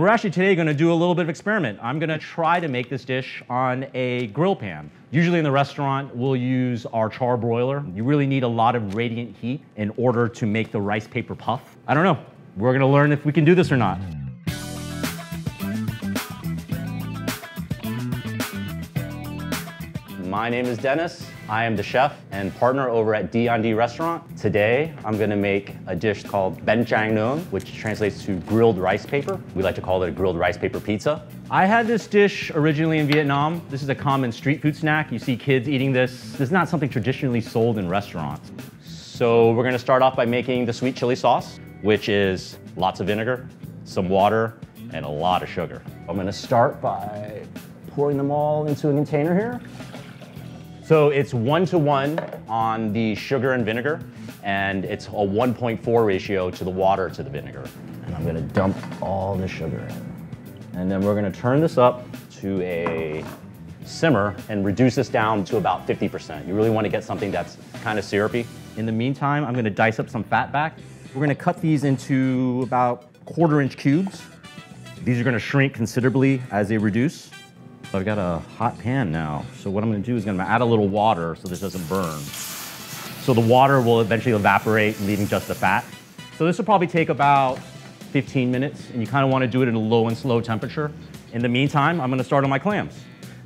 We're actually today gonna do a little bit of experiment. I'm gonna try to make this dish on a grill pan. Usually in the restaurant, we'll use our char broiler. You really need a lot of radiant heat in order to make the rice paper puff. I don't know. We're gonna learn if we can do this or not. My name is Dennis. I am the chef and partner over at Di an Di Restaurant. Today, I'm gonna make a dish called Banh Trang Nuong, which translates to grilled rice paper. We like to call it a grilled rice paper pizza. I had this dish originally in Vietnam. This is a common street food snack. You see kids eating this. This is not something traditionally sold in restaurants. So we're gonna start off by making the sweet chili sauce, which is lots of vinegar, some water, and a lot of sugar. I'm gonna start by pouring them all into a container here. So it's one to one on the sugar and vinegar, and it's a 1.4 ratio to the water to the vinegar. And I'm gonna dump all the sugar in. And then we're gonna turn this up to a simmer and reduce this down to about 50%. You really wanna get something that's kind of syrupy. In the meantime, I'm gonna dice up some fat back. We're gonna cut these into about quarter inch cubes. These are gonna shrink considerably as they reduce. I've got a hot pan now. So what I'm gonna do is I'm gonna add a little water so this doesn't burn. So the water will eventually evaporate, leaving just the fat. So this will probably take about 15 minutes, and you kind of want to do it at a low and slow temperature. In the meantime, I'm gonna start on my clams.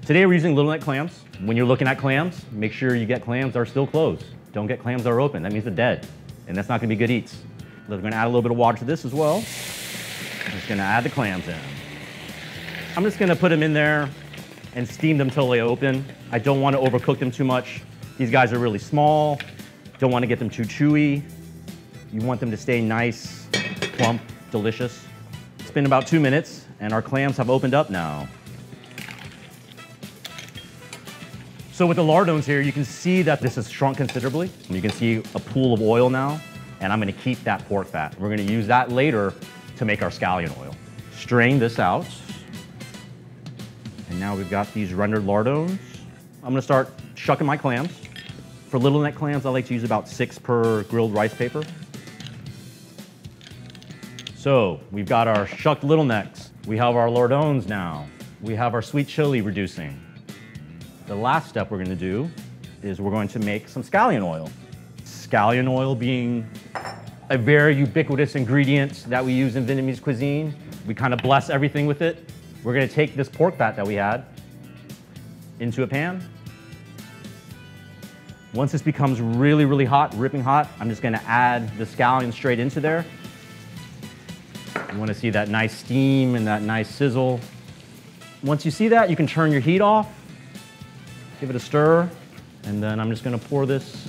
Today we're using little neck clams. When you're looking at clams, make sure you get clams that are still closed. Don't get clams that are open, that means they're dead. And that's not gonna be good eats. We're gonna add a little bit of water to this as well. I'm just gonna add the clams in. I'm just gonna put them in there and steam them till they open. I don't want to overcook them too much. These guys are really small. Don't want to get them too chewy. You want them to stay nice, plump, delicious. It's been about two minutes and our clams have opened up now. So with the lardons here, you can see that this has shrunk considerably. You can see a pool of oil now, and I'm gonna keep that pork fat. We're gonna use that later to make our scallion oil. Strain this out. Now we've got these rendered lardons. I'm gonna start shucking my clams. For little neck clams, I like to use about six per grilled rice paper. So we've got our shucked little necks. We have our lardons now. We have our sweet chili reducing. The last step we're gonna do is we're going to make some scallion oil. Scallion oil being a very ubiquitous ingredient that we use in Vietnamese cuisine. We kind of bless everything with it. We're gonna take this pork fat that we had into a pan. Once this becomes really, really hot, ripping hot, I'm just gonna add the scallion straight into there. You wanna see that nice steam and that nice sizzle. Once you see that, you can turn your heat off, give it a stir, and then I'm just gonna pour this,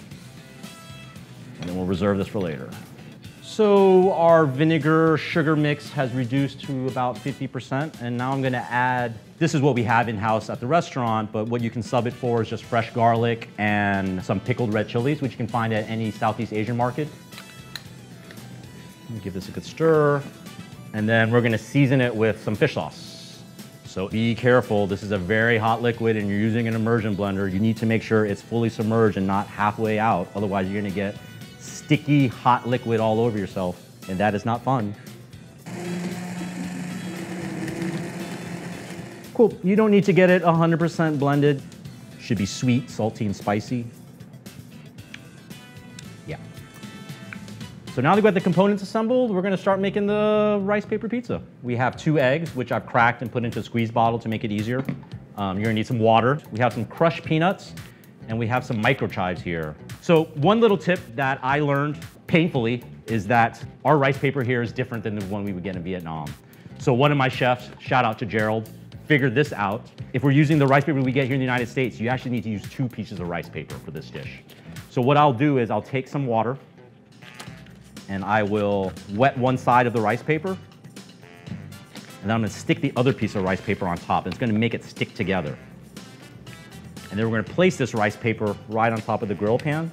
and then we'll reserve this for later. So our vinegar sugar mix has reduced to about 50%, and now I'm gonna add, this is what we have in-house at the restaurant, but what you can sub it for is just fresh garlic and some pickled red chilies, which you can find at any Southeast Asian market. Give this a good stir, and then we're gonna season it with some fish sauce. So be careful, this is a very hot liquid and you're using an immersion blender. You need to make sure it's fully submerged and not halfway out, otherwise you're gonna get sticky hot liquid all over yourself, and that is not fun. Cool, you don't need to get it 100% blended. Should be sweet, salty, and spicy. Yeah. So now that we've got the components assembled, we're gonna start making the rice paper pizza. We have two eggs, which I've cracked and put into a squeeze bottle to make it easier. Um, you're gonna need some water. We have some crushed peanuts, and we have some microchives here. So one little tip that I learned painfully is that our rice paper here is different than the one we would get in Vietnam. So one of my chefs, shout out to Gerald, figured this out. If we're using the rice paper we get here in the United States, you actually need to use two pieces of rice paper for this dish. So what I'll do is I'll take some water and I will wet one side of the rice paper and then I'm gonna stick the other piece of rice paper on top. And it's gonna make it stick together. And then we're gonna place this rice paper right on top of the grill pan.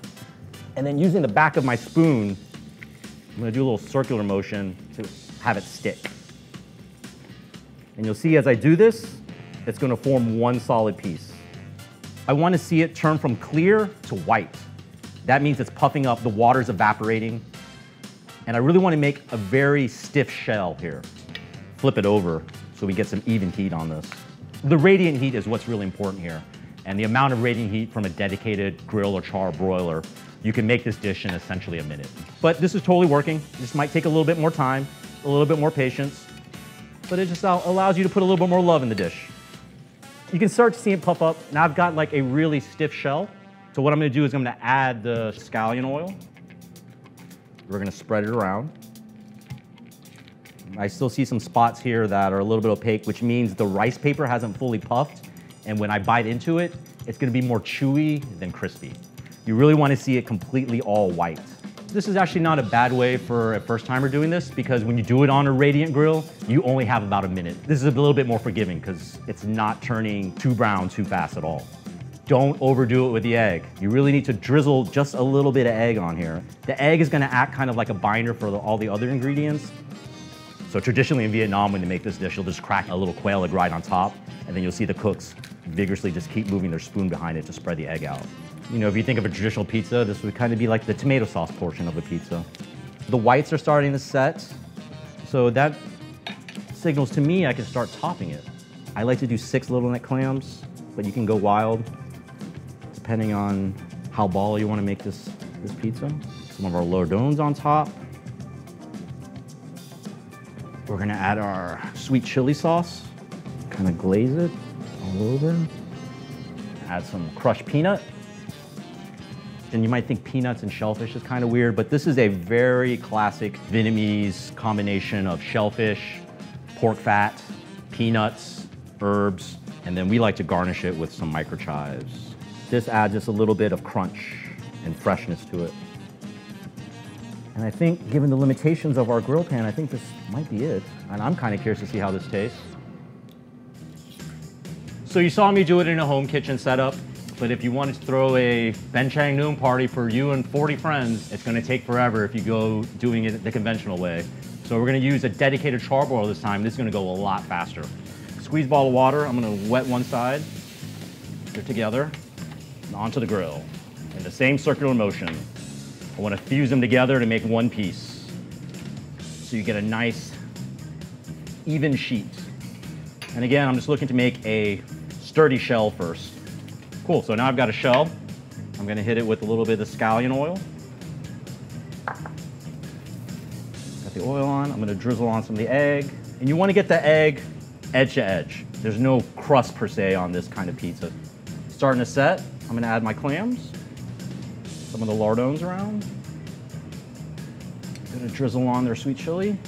And then using the back of my spoon, I'm gonna do a little circular motion to have it stick. And you'll see as I do this, it's gonna form one solid piece. I wanna see it turn from clear to white. That means it's puffing up, the water's evaporating. And I really wanna make a very stiff shell here. flip it over so we get some even heat on this. The radiant heat is what's really important here. And the amount of radiant heat from a dedicated grill or char broiler, you can make this dish in essentially a minute. But this is totally working. This might take a little bit more time, a little bit more patience, but it just allows you to put a little bit more love in the dish. You can start to see it puff up. Now I've got like a really stiff shell. So what I'm gonna do is I'm gonna add the scallion oil. We're gonna spread it around. I still see some spots here that are a little bit opaque, which means the rice paper hasn't fully puffed. And when I bite into it, it's gonna be more chewy than crispy. You really wanna see it completely all white. This is actually not a bad way for a first timer doing this because when you do it on a radiant grill, you only have about a minute. This is a little bit more forgiving because it's not turning too brown too fast at all. Don't overdo it with the egg. You really need to drizzle just a little bit of egg on here. The egg is gonna act kind of like a binder for the, all the other ingredients. So traditionally in Vietnam, when they make this dish, you'll just crack a little quail egg right on top, and then you'll see the cooks vigorously just keep moving their spoon behind it to spread the egg out. You know, if you think of a traditional pizza, this would kind of be like the tomato sauce portion of the pizza. The whites are starting to set, so that signals to me I can start topping it. I like to do six little neck clams, but you can go wild depending on how ball you want to make this, this pizza. Some of our lardons on top. We're gonna add our sweet chili sauce, kind of glaze it Add some crushed peanut. And you might think peanuts and shellfish is kind of weird, but this is a very classic Vietnamese combination of shellfish, pork fat, peanuts, herbs, and then we like to garnish it with some microchives. This adds just a little bit of crunch and freshness to it. And I think, given the limitations of our grill pan, I think this might be it. And I'm kind of curious to see how this tastes. So you saw me do it in a home kitchen setup, but if you want to throw a Banh Trang Nuong party for you and 40 friends, it's going to take forever if you go doing it the conventional way. So we're going to use a dedicated charbroil this time. This is going to go a lot faster. Squeeze ball of water. I'm to wet one side. They're together onto the grill in the same circular motion. I want to fuse them together to make one piece. So you get a nice, even sheet. And again, I'm just looking to make a sturdy shell first. Cool, so now I've got a shell. I'm gonna hit it with a little bit of the scallion oil. Got the oil on, I'm gonna drizzle on some of the egg. And you wanna get the egg edge to edge. There's no crust per se on this kind of pizza. Starting to set, I'm gonna add my clams, some of the lardons around. Gonna drizzle on their sweet chili.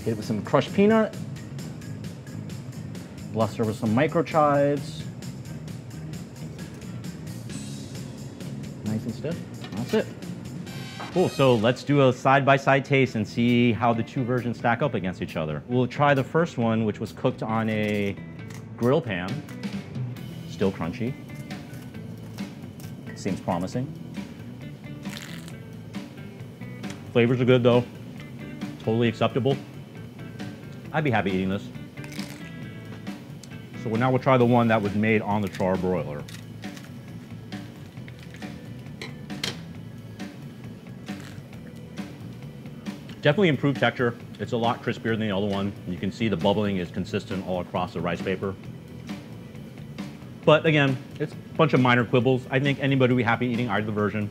Hit it with some crushed peanut. Bless her with some micro chives. Nice and stiff. That's it. Cool, so let's do a side-by-side -side taste and see how the two versions stack up against each other. We'll try the first one, which was cooked on a grill pan still crunchy. Seems promising. Flavors are good though. Totally acceptable. I'd be happy eating this. So now we'll try the one that was made on the char broiler. Definitely improved texture. It's a lot crispier than the other one. You can see the bubbling is consistent all across the rice paper. But again, it's a bunch of minor quibbles. I think anybody would be happy eating either version.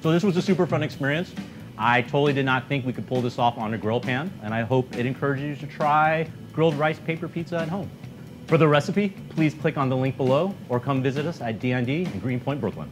So this was a super fun experience. I totally did not think we could pull this off on a grill pan, and I hope it encourages you to try grilled rice paper pizza at home. For the recipe, please click on the link below or come visit us at Di an Di in Greenpoint, Brooklyn.